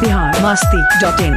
बिहार मस्ती dot in